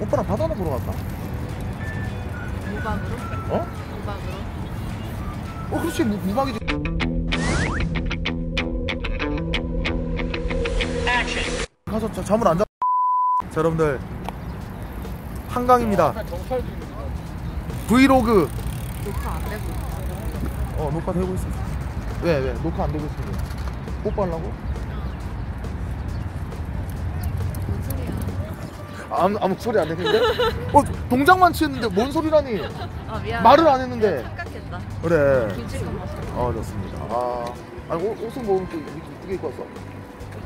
오빠랑 바다나 보러 갈까? 무방으로? 어? 무방으로? 어 그렇지 무, 무방이지 가서 자, 잠을 안 자. 자 여러분들 한강입니다 브이로그 녹화 안 되고 있어. 어 녹화 되고 있어 왜왜 녹화 안 되고 있는데 뽀뽀하려고? 뭔 소리야? 아무, 아무 소리 안 했는데? 어 동작만 치는데 뭔 소리라니 아 미안. 말을 안 했는데 착각했다. 그래 김치가 맛있어. 어 좋습니다 아 아니 옷, 옷은 뭐 이렇게 이쁘게 입고 왔어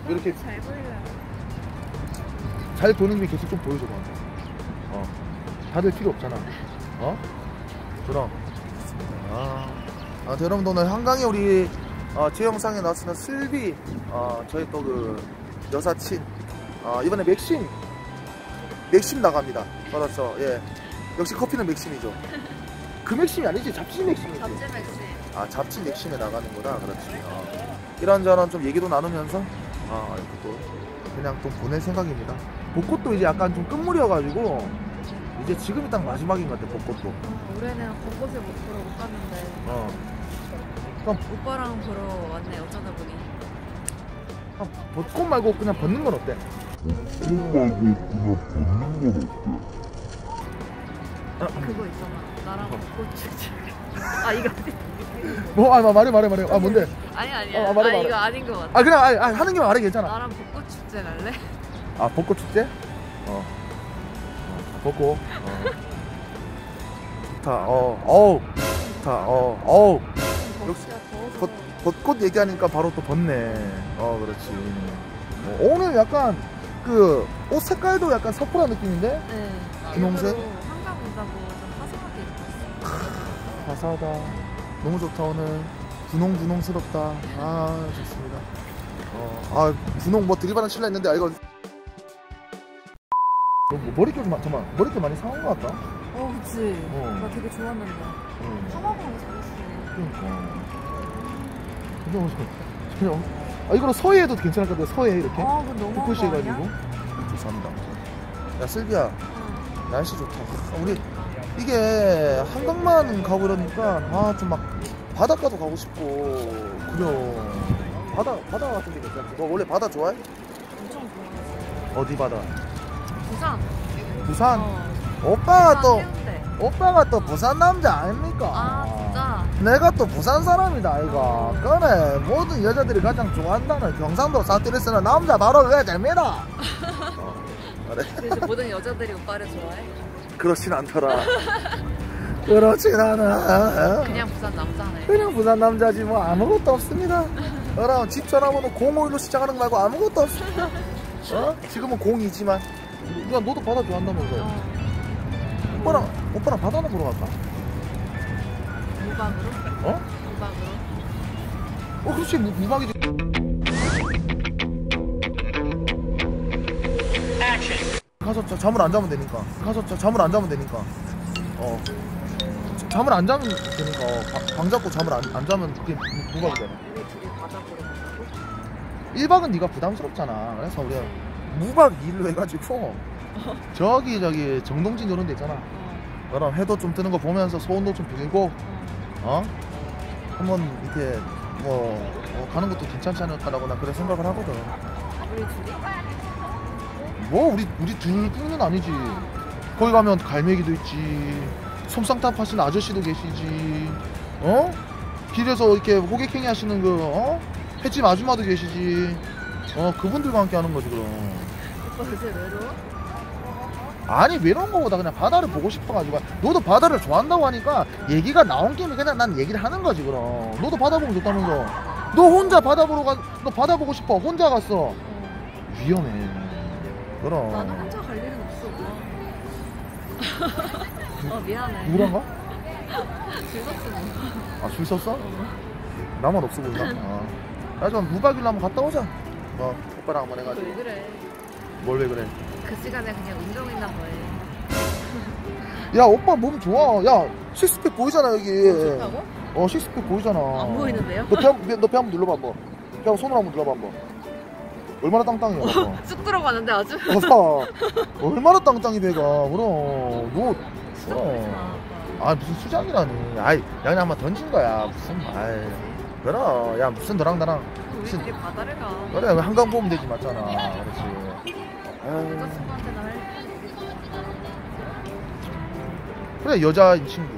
왜 이렇게 잘 보여요. 잘 보는 게 계속 좀 보여줘 봐. 어. 다들 필요 없잖아. 어? 그럼. 아. 아, 네, 여러분들 오늘 한강에 우리 어, 제 영상에 나왔던 슬비 어, 저희 또 그 여사친 어, 이번에 맥심 맥심 나갑니다. 맞았죠? 예. 역시 커피는 맥심이죠. 그 맥심이 아니지 잡지 맥심이지. 잡지 맥시. 아 잡지 맥심에 나가는 거다 그렇지 어. 이런저런 좀 얘기도 나누면서 아 이렇게 또 그냥 또 보낼 생각입니다 벚꽃도 이제 약간 좀 끝물이어가지고 이제 지금이 딱 마지막인 것 같아 벚꽃도 올해는 벚꽃을 못 보러 못 갔는데 어 그럼 오빠랑 보러 왔네 어쩌다 보니. 아, 벚꽃 말고 그냥 벗는 건 어때? 그거 있잖아. 나랑 벚꽃 축제. 아 이거 뭐? 아 말해 말해 말해 아 뭔데? 아니 아니야. 어, 말해, 아 말해. 이거 아닌 것 같아. 아 그냥 아, 아, 하는 김에 말해 괜찮아 나랑 벚꽃 축제 갈래? 아 벚꽃 축제? 어, 어 벚꽃 어. 좋다 어 어우 좋다 어 어우 역시. 벚, 벚꽃 얘기하니까 바로 또 벗네. 어, 그렇지. 어, 오늘 약간 그 옷 색깔도 약간 서프라 느낌인데? 네. 분홍색? 한강 온다고 좀 화사하게 입었어. 화사하다. 너무 좋다, 오늘. 분홍분홍스럽다. 아, 좋습니다. 어, 아, 분홍 뭐 드리바랑 칠라 했는데, 아, 이거. 너 뭐, 머릿결, 마- 잠깐만, 머릿결 많이 상한 것 같다? 어 그치. 어. 나 되게 좋았는데. 응. 파마방이 잘했어. 그러니까. 근데 뭐, 그냥, 아, 이거는 서해에도 괜찮을 것 같아, 서해, 이렇게. 아, 그건 너무 한거 해가지고. 아니야? 죄송합니다. 야, 슬비야. 응. 날씨 좋다. 우리 이게 한강만 가고 이러니까 아 좀 막 바닷가도 가고 싶고 그래. 바다 바다 같은 데 괜찮지. 너 원래 바다 좋아해? 엄청 좋아했어. 어디 바다? 부산. 부산. 어. 오빠가 부산 또 해운대. 오빠가 또 부산 남자 아닙니까? 아. 내가 또 부산 사람이다 이거. 그래 모든 여자들이 가장 좋아한다는 경상도 사투리 쓰는 남자 바로 그대입니다. 어, 그래. 그래서 모든 여자들이 오빠를 좋아해? 그렇진 않더라. 그렇진 않아. 그냥 부산 남자네. 그냥 부산 남자지 뭐 아무것도 없습니다. 그럼 집 전화번호 051로 시작하는 거 말고 아무것도 없습니다. 어? 지금은 02지만. 야 너도 바다 좋아한다면서. 어. 오빠랑 오빠랑 바다 나 보러 갈까? 무방으로? 어? 무방으로? 어 그렇지 무, 무방이지. 가서 자, 잠을 안 자면 되니까. 가서 자, 잠을 안 자면 되니까. 어. 자, 잠을 안 자면 되니까. 어, 방, 방 잡고 잠을 안, 안 자면 그게 무- 무방이잖아. 우리 둘이 바다 보러 간다고? 1박은 네가 부담스럽잖아. 그래서 우리가 무박 2일로 해가지고 저기 저기 정동진 이런 데 있잖아. 어. 그럼 해도 좀 뜨는 거 보면서 소원도 좀 빌고 어. 어? 한번 이렇게 뭐 어, 가는 것도 괜찮지 않을까라고 나 그래 생각을 하거든. 우리 둘이? 뭐 우리 우리 둘뿐은 아니지. 거기 가면 갈매기도 있지. 솜쌍탑 하시는 아저씨도 계시지. 어? 길에서 이렇게 호객행위 하시는 그 어? 횟집 아줌마도 계시지. 어 그분들과 함께 하는 거지 그럼. 오빠 요새 외로워? 아니 외로운 거보다 그냥 바다를 보고 싶어가지고 너도 바다를 좋아한다고 하니까 얘기가 나온 김에 그냥 난 얘기를 하는 거지 그럼 너도 바다 보면 좋다면서 너 혼자 바다 보러 가너 바다 보고 싶어 혼자 갔어 어. 위험해 그럼 나는 혼자 갈 일은 없어. 어 미안해. 누구랑가? 즐겁지 뭐. 아줄 섰어? 어. 나만 없어 보이나? 아. 나좀 무박일로 한번 갔다 오자 어 오빠랑 한번 해가지고 왜 그래? 뭘 왜 그래? 그 시간에 그냥 운동이나 뭐해. 야 오빠 몸 좋아. 야 식스팩 보이잖아 여기. 좋다고? 어 식스팩 보이잖아. 안 보이는데요? 너배 너배 한번 눌러봐 한번. 배 한번 손으로 한번 눌러봐 한번. 얼마나 땅땅해 어. 쑥 들어가는데 아주? 어서 얼마나 땅땅이 배가. 그럼. 어. 마. 아 무슨 수장이라니. 아이 야 그냥 한번 던진 거야 무슨 아이 그럼. 야 무슨 너랑 나랑. 무슨 바다를 가. 그래 한강 보면 되지 맞잖아 그렇지 여자친구한테나 그래 여자인 친구.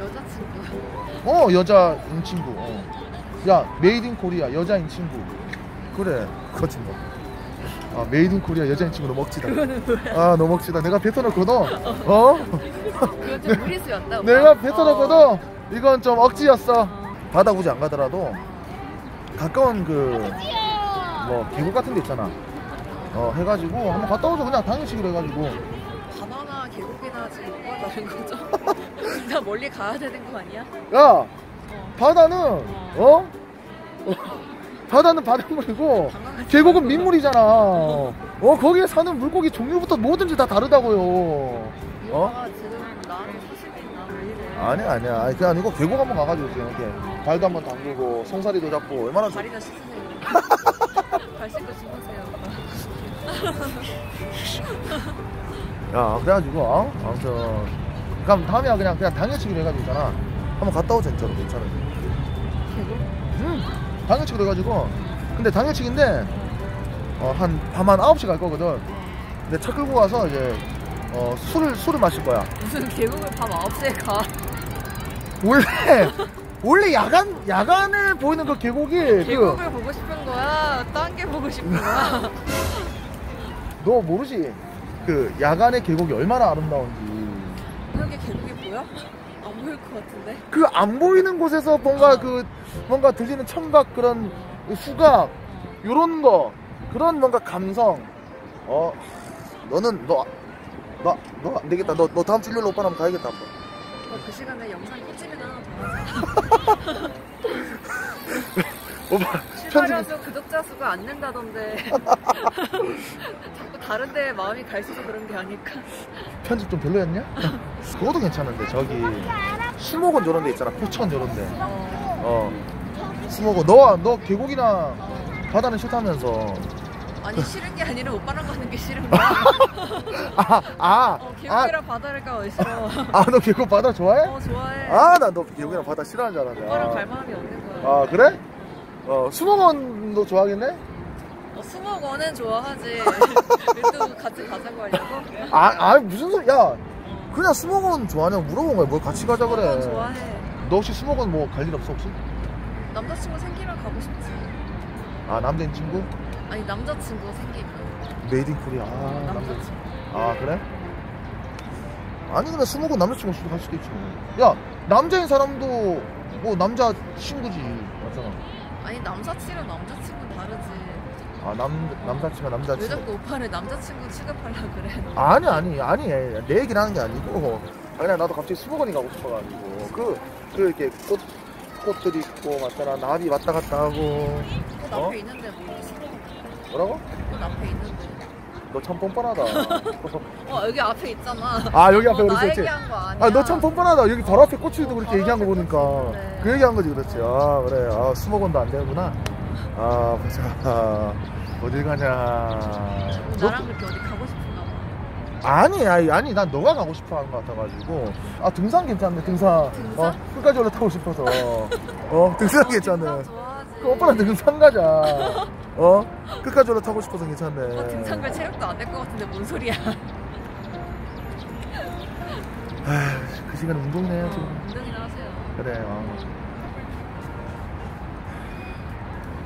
여자친구. 어 여자인 친구. 어. 야 made in Korea 여자인 친구. 그래. 거짓말 아 made in Korea 여자인 친구 너 억지다. 아 너 억지다. 내가 뱉어놓거든. 어? 그건 좀 무리수였다. 내가 뱉어놓거든. 어. 이건 좀 억지였어. 어. 바다 굳이 안 가더라도 가까운 그 뭐 계곡 같은 데 있잖아 어 해가지고 한번 갔다 오자 그냥 당일치기로 해가지고 바다나 계곡이나 지금 뭐가 다른 거죠? 진짜 멀리 가야 되는 거 아니야? 야 어. 바다는 어? 어, 바다는 바닷물이고 계곡은 민물이잖아 어 거기에 사는 물고기 종류부터 뭐든지 다 다르다고요 어? 이래? 아니야 아니야 아니 그게 아니고 계곡 한번 가가지고 지금 이렇게 발도 한번 담그고 송사리도 잡고 얼마나 좋 발이나 씻으세요. 발 씻고 주무세요. 야 그래가지고 어? 아무튼 그럼 다음에 그냥 그냥 당일치기로 해가지고 있잖아 한번 갔다 오자 진짜로 괜찮아 계곡? 응 당일치기로 해가지고 근데 당일치기인데 어, 한 밤 한 9시 갈 거거든 근데 차 끌고 가서 이제 어, 술을 술을 마실 거야 무슨 계곡을 밤 9시에 가? 원래 원래 야간 야간에 보이는 그 계곡이 그 계곡을 보고 싶은 거야? 딴 게 보고 싶은 거야? 너 모르지 그 야간의 계곡이 얼마나 아름다운지 여기 계곡이 보여? 안 보일 것 같은데? 그 안 보이는 곳에서 뭔가 그 뭔가 들리는 청각 그런 후각 요런 거 그런 뭔가 감성 어 너는 너 너 너 안 되겠다 너 너 다음 주 일요일 오빠랑 가야겠다 한번 어, 그 시간에 영상 편집이나 하나. 오빠 편집 출발해서 구독자 수가 안 는다던데. 자꾸 다른 데 마음이 가 있어서 그런 게 아닐까? 편집 좀 별로였냐? 그것도 괜찮은데 저기 수목원 저런 데 있잖아 포천 저런 데 어. 어. 수목원 너, 너 계곡이나 바다는 싫다면서 아니 싫은 게 아니라 오빠랑 가는 게 싫은 거야. 아, 아, 어, 아, 계곡이랑 바다를 가 싫어. 아, 너 계곡 바다 좋아해? 어 좋아해. 아, 나 너 계곡이랑 바다 싫어하는 줄 알았네. 오빠랑 아. 갈 마음이 없는 거야. 아, 그래? 어, 수목원도 좋아하겠네? 어, 수목원은 좋아하지. 같이 가자고 하려고? 아, 아, 무슨 소리, 야, 그냥 수목원 좋아하냐고 물어본 거야. 뭘 같이 가자 그래. 좋아해. 너 혹시 수목원 뭐 갈 일 없어, 혹시? 남자친구 생기면 가고 싶지. 아, 남자인 친구? 아니 남자친구 생기면. made in Korea. 아, 남자. 남자친구. 아, 그래? 아니, 근데 수목원 남자친구 없이도 갈 수도 있지. 뭐. 야, 남자인 사람도 뭐 남자 친구지. 맞잖아. 아니 남사친은 남자친구. 아, 남, 남자친구, 왜 남자친구. 자꾸 오빠를 남자친구 취급하려 그래? 너? 아니 아니 아니 내 얘기를 하는 게 아니고 아, 그냥 나도 갑자기 수목원이 가고 싶어가지고 그, 그 이렇게 꽃 꽃들 있고 맞잖아 나비 왔다 갔다 하고 꽃 어? 앞에 있는데 뭐 싫어? 뭐라고? 꽃 앞에 있는데. 너 참 뻔뻔하다 어 여기 앞에 있잖아. 아 여기 앞에 어, 그렇지 나 얘기한 거 아니야. 아 너 참 뻔뻔하다 여기 바로 앞에 꽃이 있고 어, 그렇게 얘기한 거 보니까. 그 얘기한 거지 그렇지 아 그래 아 수목원도 안 되는구나 아 보자 아, 어딜 가냐 너- 나랑 그렇게 어디 가고 싶은가 봐. 아니 아니 아니 난 너가 가고 싶어 하는 것 같아가지고 아 등산 괜찮네 등산 등산? 어 끝까지 올라타고 싶어서 어 등산 괜찮네 등산. 그 오빠랑 등산 가자 어 끝까지 올라타고 싶어서 괜찮네 오빠 등산 갈 체력도 안 될 것 같은데 뭔 소리야? 아휴, 그 시간 운동이네 어, 지금 운동이나 하세요. 그래 어.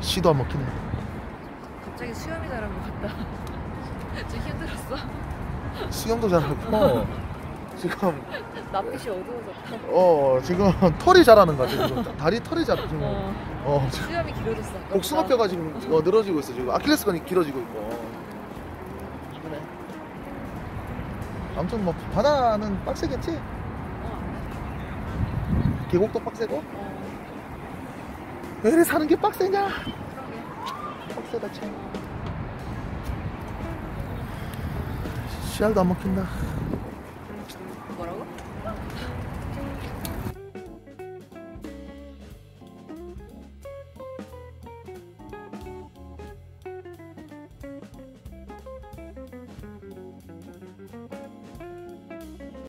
시도 안 먹히네 갑자기 수염이 자란 것 같다. 좀 힘들었어? 수영도 잘하고 지금 낯빛이 어두워졌다. 어 지금 털이 자라는 거 같아 지금. 다리 털이 자라 지금. 어, 어 지금 수염이 길어졌어. 복숭아뼈가 지금 어, 늘어지고 있어 지금. 아킬레스건이 길어지고 있고. 그래 아무튼 뭐 바다는 빡세겠지? 어, 계곡도 빡세고? 어, 왜 이래? 사는 게 빡세냐. 빡세다 참. 씨알도 안 먹힌다